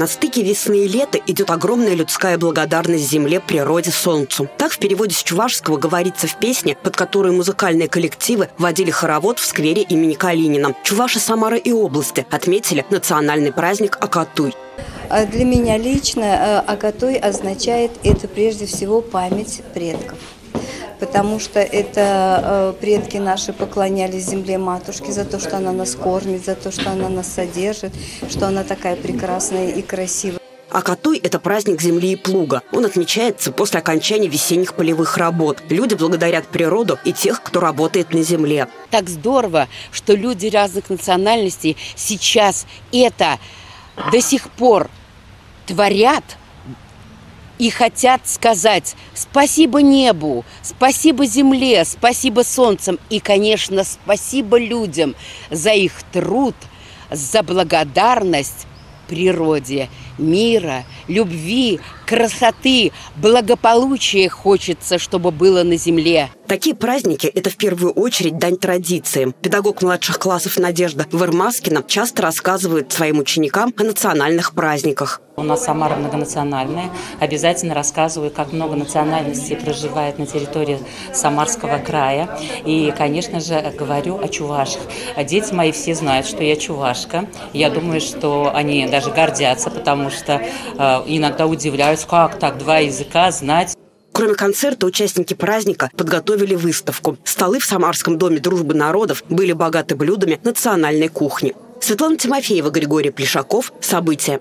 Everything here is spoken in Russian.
На стыке весны и лета идет огромная людская благодарность земле, природе, солнцу. Так в переводе с чувашского говорится в песне, под которой музыкальные коллективы водили хоровод в сквере имени Калинина. Чуваши Самары и области отметили национальный праздник Акатуй. А для меня лично э, Акатой означает это прежде всего память предков потому что это э, предки наши поклонялись земле матушки за то, что она нас кормит, за то, что она нас содержит, что она такая прекрасная и красивая. Акатой – это праздник земли и плуга. Он отмечается после окончания весенних полевых работ. Люди благодарят природу и тех, кто работает на земле. Так здорово, что люди разных национальностей сейчас это до сих пор творят – и хотят сказать спасибо небу, спасибо земле, спасибо солнцам и, конечно, спасибо людям за их труд, за благодарность природе, мира, любви, красоты, благополучия хочется, чтобы было на земле. Такие праздники – это в первую очередь дань традициям. Педагог младших классов Надежда Вармаскина часто рассказывает своим ученикам о национальных праздниках. У нас Самара многонациональная. Обязательно рассказываю, как много национальностей проживает на территории Самарского края. И, конечно же, говорю о чувашах. Дети мои все знают, что я чувашка. Я думаю, что они даже гордятся, потому что э, иногда удивляются, как так два языка знать. Кроме концерта, участники праздника подготовили выставку. Столы в Самарском доме дружбы народов были богаты блюдами национальной кухни. Светлана Тимофеева, Григорий Плешаков. События.